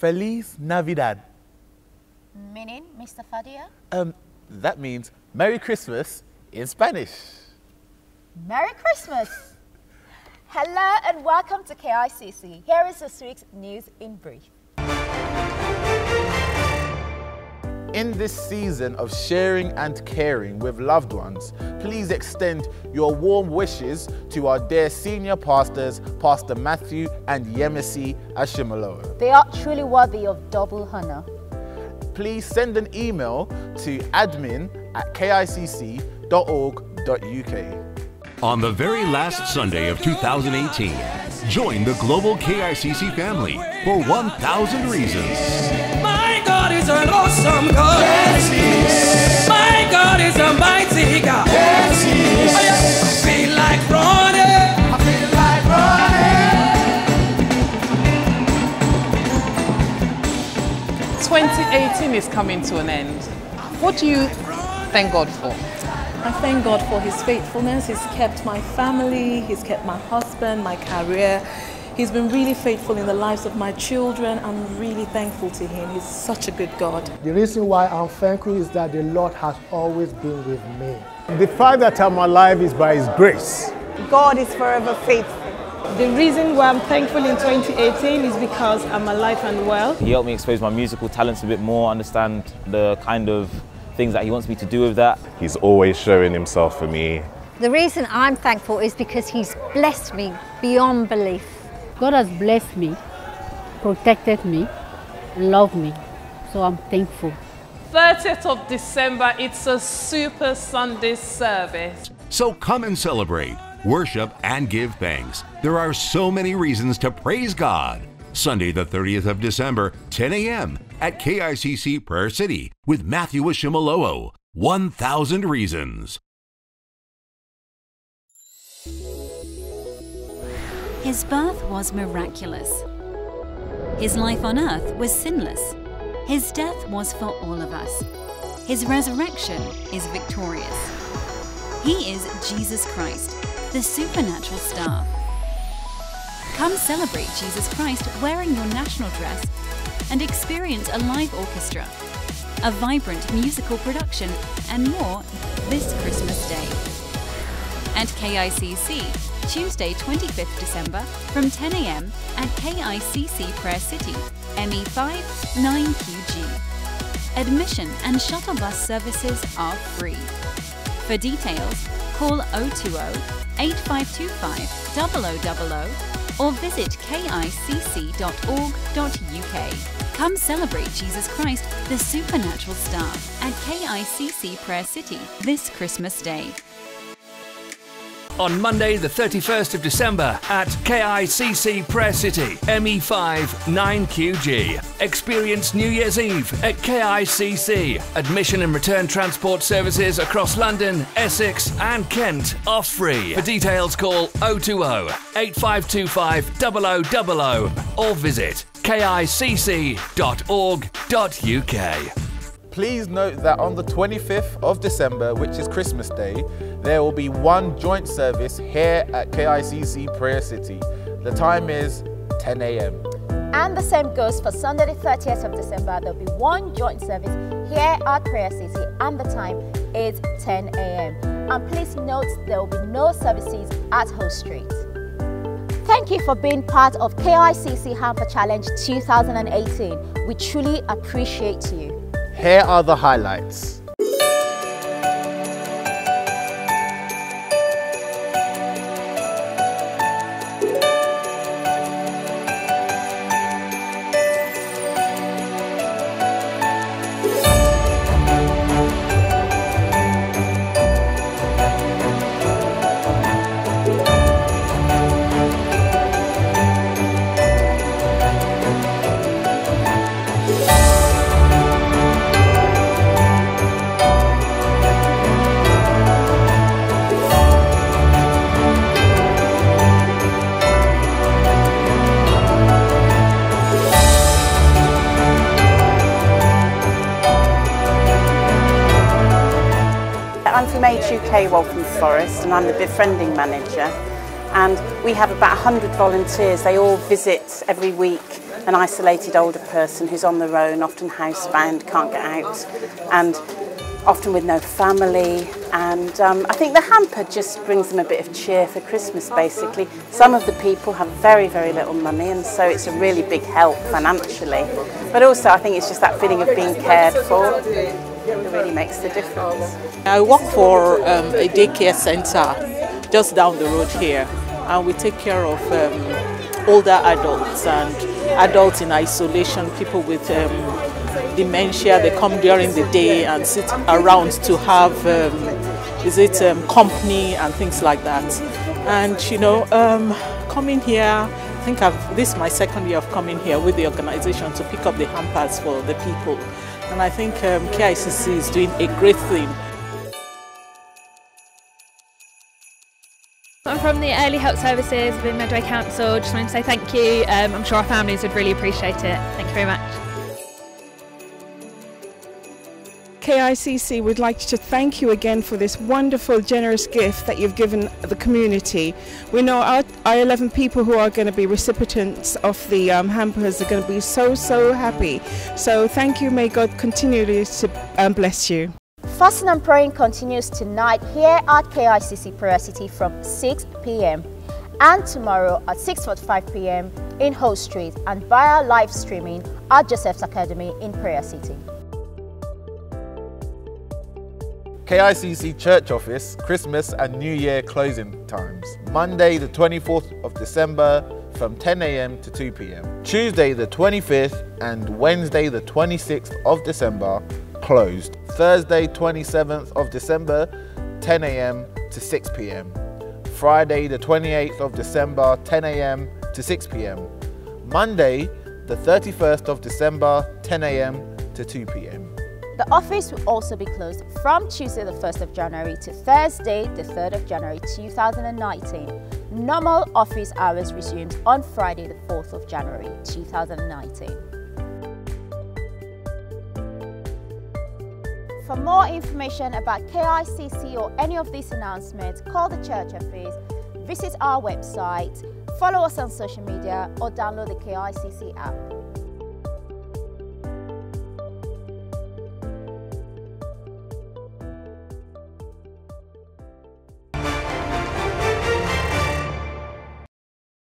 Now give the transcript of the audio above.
Feliz Navidad. Meaning, Mr. Fadia? Um, that means Merry Christmas in Spanish. Merry Christmas! Hello and welcome to KICC. Here is this week's news in brief. In this season of sharing and caring with loved ones, please extend your warm wishes to our dear senior pastors, Pastor Matthew and Yemisi Ashimolowo. They are truly worthy of double honor. Please send an email to admin at kicc.org.uk. On the very last Sunday of 2018, join the global KICC family for 1,000 Reasons. My God is an awesome God. Yes, My God is a mighty God. Yes, I feel like running. I feel like running. 2018 is coming to an end. What do you thank God for? I thank God for His faithfulness. He's kept my family, He's kept my husband, my career. He's been really faithful in the lives of my children. I'm really thankful to Him. He's such a good God. The reason why I'm thankful is that the Lord has always been with me. The fact that I'm alive is by His grace. God is forever faithful. The reason why I'm thankful in 2018 is because I'm alive and well. He helped me expose my musical talents a bit more, understand the kind of things that he wants me to do with that. He's always showing himself for me. The reason I'm thankful is because he's blessed me beyond belief. God has blessed me, protected me, loved me. So I'm thankful. 30th of December, it's a Super Sunday service. So come and celebrate, worship, and give thanks. There are so many reasons to praise God. Sunday, the 30th of December, 10 a.m. at KICC Prayer City with Matthew Ashimolowo. 1,000 Reasons. His birth was miraculous. His life on earth was sinless. His death was for all of us. His resurrection is victorious. He is Jesus Christ, the supernatural star. Come celebrate Jesus Christ wearing your national dress and experience a live orchestra, a vibrant musical production, and more this Christmas Day. At KICC, Tuesday 25th December from 10 a.m. at KICC Prayer City, ME5 9QG. Admission and shuttle bus services are free. For details, call 020 8525 0000 or visit kicc.org.uk. Come celebrate Jesus Christ, the supernatural star, at KICC Prayer City this Christmas Day. On Monday, the 31st of December at KICC Prayer City, ME5 9QG. Experience New Year's Eve at KICC. Admission and return transport services across London, Essex, and Kent are free. For details, call 020 8525 0000 or visit kicc.org.uk. Please note that on the 25th of December, which is Christmas Day, there will be one joint service here at KICC Prayer City. The time is 10 a.m. And the same goes for Sunday the 30th of December. There'll be one joint service here at Prayer City and the time is 10 a.m. And please note there will be no services at Hoe Street. Thank you for being part of KICC Hamper Challenge 2018. We truly appreciate you. Here are the highlights. I'm from Age UK Waltham Forest and I'm the befriending manager and we have about 100 volunteers. They all visit every week an isolated older person who's on their own, often housebound, can't get out, and often with no family. And um, I think the hamper just brings them a bit of cheer for Christmas, basically. Some of the people have very, very little money, and so it's a really big help financially. But also, I think it's just that feeling of being cared for that really makes the difference. I work for um, a daycare centre just down the road here, and we take care of um, older adults and adults in isolation, people with um, dementia. They come during the day and sit around to have, um, is it um, company and things like that. And you know, um, coming here, I think I've, this is my second year of coming here with the organization to pick up the hampers for the people. And I think um, KICC is doing a great thing. I'm from the Early Help Services within Medway Council. Just wanted to say thank you. Um, I'm sure our families would really appreciate it. Thank you very much. KICC would like to thank you again for this wonderful, generous gift that you've given the community. We know our, our 11 people who are going to be recipients of the um, hampers are going to be so, so happy. So thank you. May God continue to um, bless you. Fasting and praying continues tonight here at KICC Prayer City from 6 p.m. and tomorrow at 6.45 p.m. in Hoe Street and via live streaming at Joseph's Academy in Prayer City. KICC Church Office Christmas and New Year closing times. Monday the 24th of December from 10am to 2pm. Tuesday the 25th and Wednesday the 26th of December closed. Thursday 27th of December 10am to 6pm. Friday the 28th of December 10am to 6pm. Monday the 31st of December 10am to 2pm. The office will also be closed from Tuesday the 1st of January to Thursday the 3rd of January 2019. Normal office hours resumes on Friday the 4th of January 2019. For more information about KICC or any of these announcements, call the church office, visit our website, follow us on social media or download the KICC app.